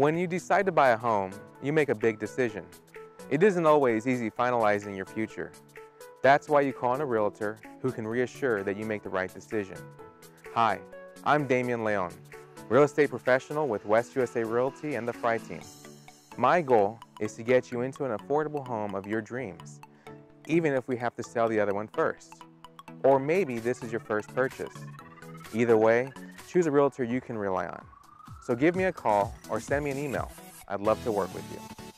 When you decide to buy a home, you make a big decision. It isn't always easy finalizing your future. That's why you call on a realtor who can reassure that you make the right decision. Hi, I'm Damien Leon, real estate professional with West USA Realty and the Fry Team. My goal is to get you into an affordable home of your dreams, even if we have to sell the other one first. Or maybe this is your first purchase. Either way, choose a realtor you can rely on. So give me a call or send me an email. I'd love to work with you.